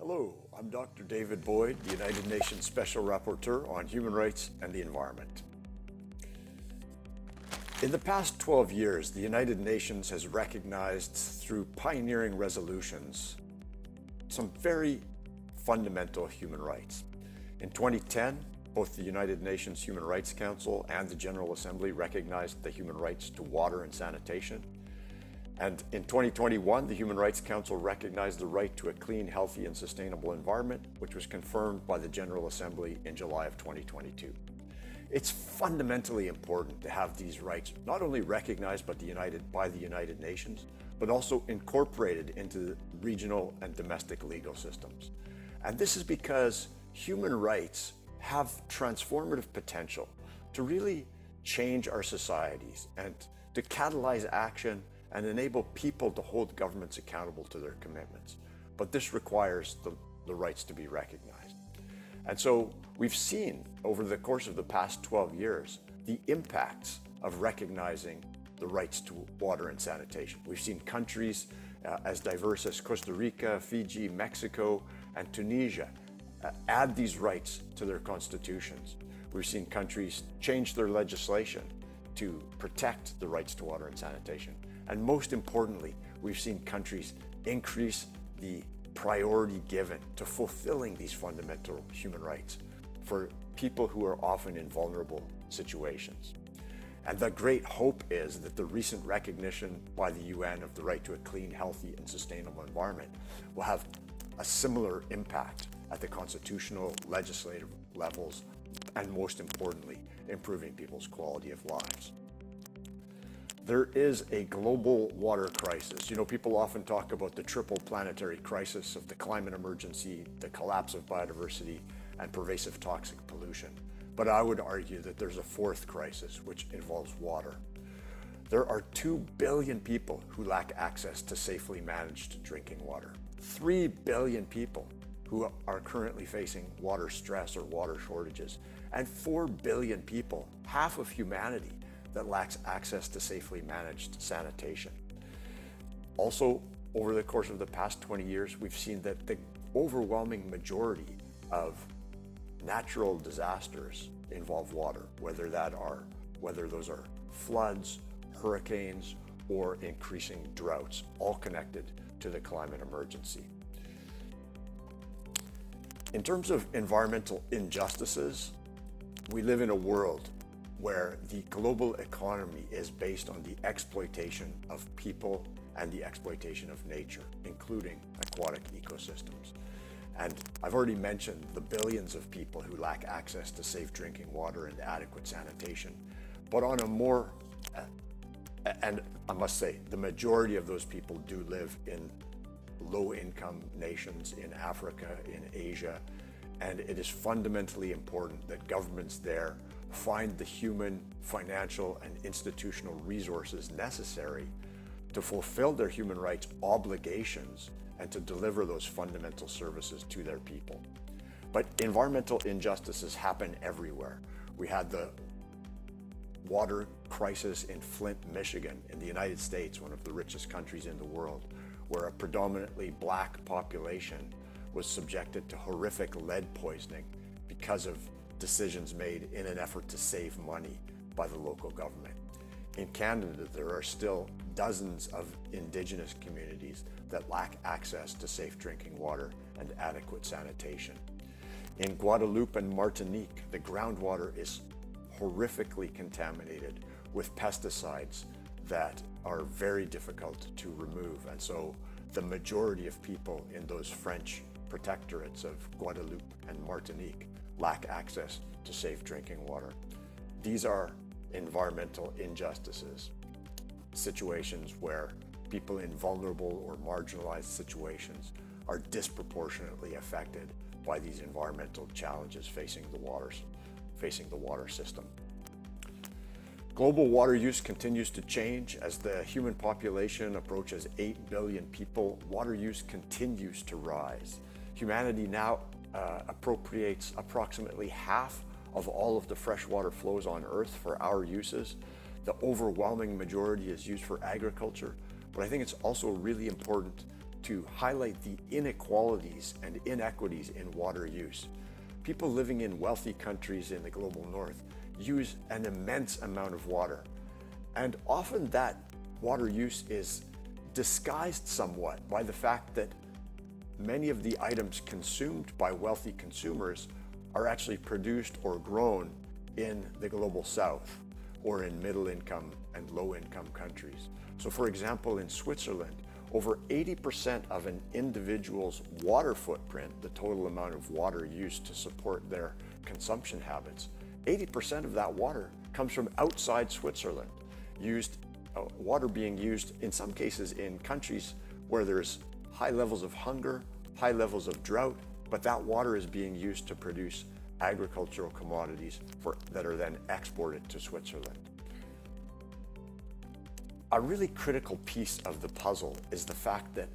Hello, I'm Dr. David Boyd, the United Nations Special Rapporteur on Human Rights and the Environment. In the past 12 years, the United Nations has recognized through pioneering resolutions some very fundamental human rights. In 2010, both the United Nations Human Rights Council and the General Assembly recognized the human rights to water and sanitation. And in 2021, the Human Rights Council recognized the right to a clean, healthy, and sustainable environment, which was confirmed by the General Assembly in July of 2022. It's fundamentally important to have these rights not only recognized by the United, by the United Nations, but also incorporated into regional and domestic legal systems. And this is because human rights have transformative potential to really change our societies and to catalyze action and enable people to hold governments accountable to their commitments. But this requires the, the rights to be recognized. And so we've seen over the course of the past 12 years the impacts of recognizing the rights to water and sanitation. We've seen countries uh, as diverse as Costa Rica, Fiji, Mexico, and Tunisia uh, add these rights to their constitutions. We've seen countries change their legislation to protect the rights to water and sanitation. And most importantly, we've seen countries increase the priority given to fulfilling these fundamental human rights for people who are often in vulnerable situations. And the great hope is that the recent recognition by the UN of the right to a clean, healthy, and sustainable environment will have a similar impact at the constitutional, legislative levels, and most importantly, improving people's quality of lives. There is a global water crisis. You know, people often talk about the triple planetary crisis of the climate emergency, the collapse of biodiversity, and pervasive toxic pollution. But I would argue that there's a fourth crisis, which involves water. There are 2 billion people who lack access to safely managed drinking water. 3 billion people who are currently facing water stress or water shortages, and 4 billion people, half of humanity, that lacks access to safely managed sanitation. Also, over the course of the past 20 years, we've seen that the overwhelming majority of natural disasters involve water, whether that are whether those are floods, hurricanes, or increasing droughts, all connected to the climate emergency. In terms of environmental injustices, we live in a world where the global economy is based on the exploitation of people and the exploitation of nature, including aquatic ecosystems. And I've already mentioned the billions of people who lack access to safe drinking water and adequate sanitation. But on a more, uh, and I must say, the majority of those people do live in low income nations in Africa, in Asia, and it is fundamentally important that governments there find the human, financial, and institutional resources necessary to fulfill their human rights obligations and to deliver those fundamental services to their people. But environmental injustices happen everywhere. We had the water crisis in Flint, Michigan, in the United States, one of the richest countries in the world, where a predominantly black population was subjected to horrific lead poisoning because of decisions made in an effort to save money by the local government. In Canada, there are still dozens of Indigenous communities that lack access to safe drinking water and adequate sanitation. In Guadeloupe and Martinique, the groundwater is horrifically contaminated with pesticides that are very difficult to remove. And so the majority of people in those French protectorates of Guadeloupe and Martinique lack access to safe drinking water. These are environmental injustices, situations where people in vulnerable or marginalized situations are disproportionately affected by these environmental challenges facing the waters, facing the water system. Global water use continues to change as the human population approaches 8 billion people. Water use continues to rise. Humanity now uh, appropriates approximately half of all of the freshwater flows on Earth for our uses. The overwhelming majority is used for agriculture, but I think it's also really important to highlight the inequalities and inequities in water use. People living in wealthy countries in the global north use an immense amount of water. And often that water use is disguised somewhat by the fact that many of the items consumed by wealthy consumers are actually produced or grown in the global south or in middle income and low income countries. So, for example, in Switzerland, over 80% of an individual's water footprint, the total amount of water used to support their consumption habits, 80% of that water comes from outside Switzerland, used uh, water being used in some cases in countries where there's high levels of hunger, high levels of drought, but that water is being used to produce agricultural commodities for, that are then exported to Switzerland. A really critical piece of the puzzle is the fact that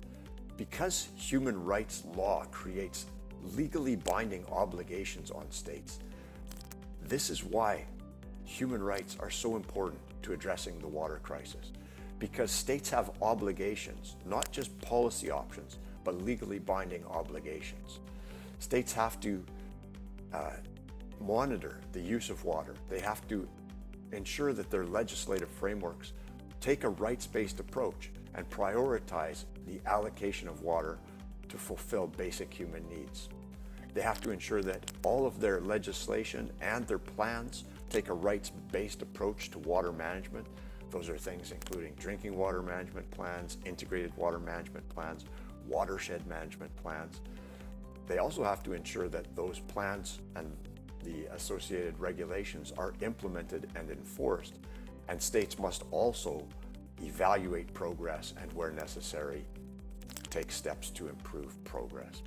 because human rights law creates legally binding obligations on states, this is why human rights are so important to addressing the water crisis. Because states have obligations, not just policy options, but legally binding obligations. States have to uh, monitor the use of water. They have to ensure that their legislative frameworks take a rights-based approach and prioritize the allocation of water to fulfill basic human needs. They have to ensure that all of their legislation and their plans take a rights-based approach to water management. Those are things including drinking water management plans, integrated water management plans, watershed management plans. They also have to ensure that those plans and the associated regulations are implemented and enforced, and states must also evaluate progress and, where necessary, take steps to improve progress.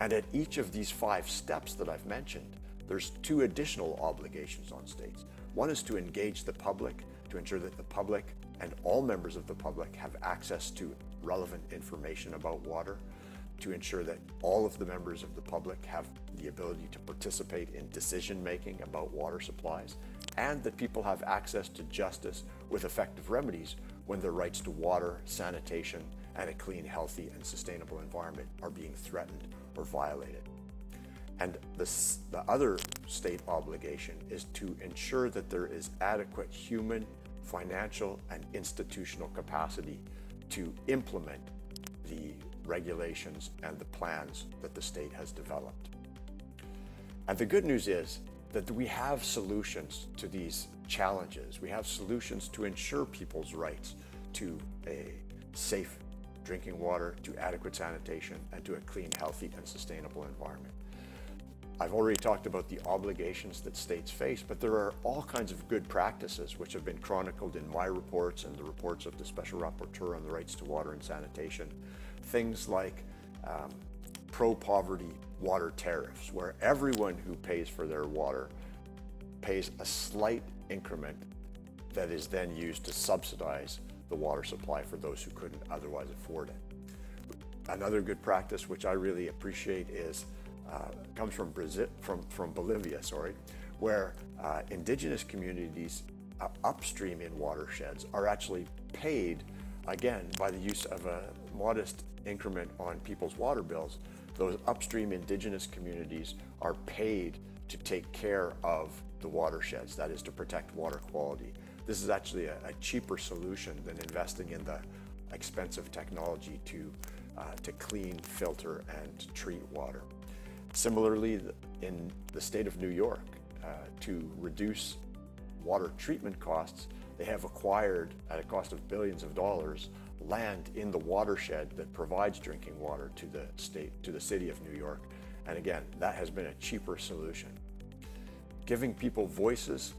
And at each of these five steps that I've mentioned, there's two additional obligations on states. One is to engage the public to ensure that the public and all members of the public have access to relevant information about water, to ensure that all of the members of the public have the ability to participate in decision making about water supplies, and that people have access to justice with effective remedies when their rights to water, sanitation, and a clean, healthy, and sustainable environment are being threatened or violated. And the, the other state obligation is to ensure that there is adequate human, financial, and institutional capacity to implement the regulations and the plans that the state has developed. And the good news is that we have solutions to these challenges. We have solutions to ensure people's rights to a safe drinking water, to adequate sanitation, and to a clean, healthy, and sustainable environment. I've already talked about the obligations that states face, but there are all kinds of good practices which have been chronicled in my reports and the reports of the Special Rapporteur on the Rights to Water and Sanitation. Things like um, pro-poverty water tariffs, where everyone who pays for their water pays a slight increment that is then used to subsidize the water supply for those who couldn't otherwise afford it. Another good practice, which I really appreciate, is uh, comes from Brazil, from from Bolivia, sorry, where uh, indigenous communities uh, upstream in watersheds are actually paid again by the use of a modest increment on people's water bills. Those upstream indigenous communities are paid to take care of the watersheds, that is to protect water quality. This is actually a, a cheaper solution than investing in the expensive technology to, uh, to clean, filter, and treat water. Similarly, in the state of New York, uh, to reduce water treatment costs, they have acquired, at a cost of billions of dollars, land in the watershed that provides drinking water to the state, to the city of New York. And again, that has been a cheaper solution. Giving people voices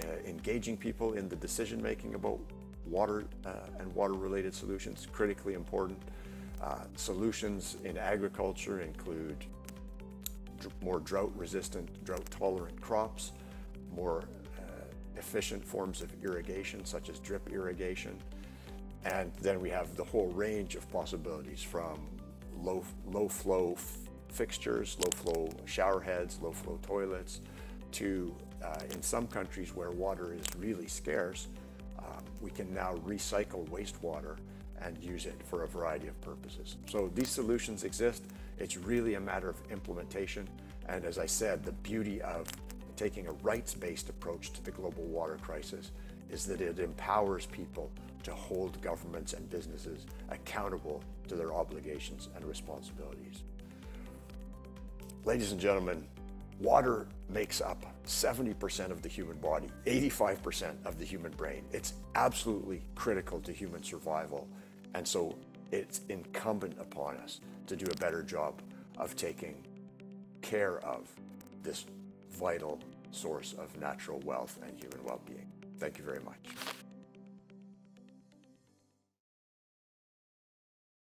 uh, engaging people in the decision making about water uh, and water related solutions critically important. Uh, solutions in agriculture include more drought resistant, drought tolerant crops, more uh, efficient forms of irrigation such as drip irrigation. And then we have the whole range of possibilities from low, low flow fixtures, low flow shower heads, low flow toilets, to uh, in some countries where water is really scarce, um, we can now recycle wastewater and use it for a variety of purposes. So these solutions exist. It's really a matter of implementation. And as I said, the beauty of taking a rights-based approach to the global water crisis is that it empowers people to hold governments and businesses accountable to their obligations and responsibilities. Ladies and gentlemen, water makes up 70% of the human body, 85% of the human brain. It's absolutely critical to human survival. And so it's incumbent upon us to do a better job of taking care of this vital source of natural wealth and human well-being. Thank you very much.